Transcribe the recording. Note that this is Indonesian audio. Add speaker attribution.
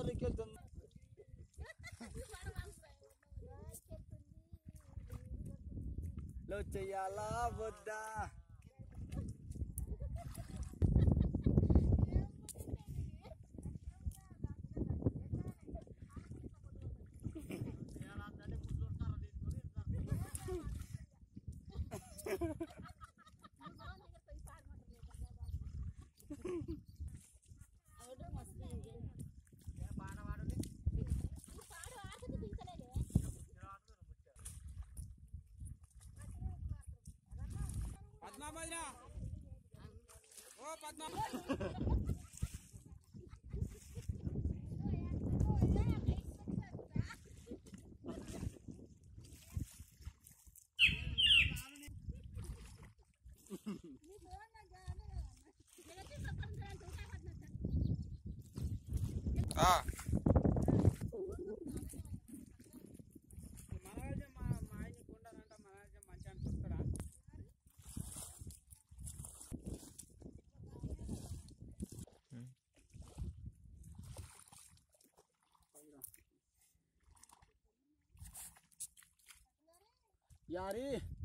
Speaker 1: Hadi geldin. Lo.
Speaker 2: Padma. Oh, Padma.
Speaker 3: Ah.
Speaker 1: यारी।